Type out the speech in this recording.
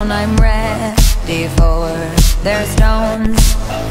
I'm ready for their stones.